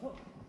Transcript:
碰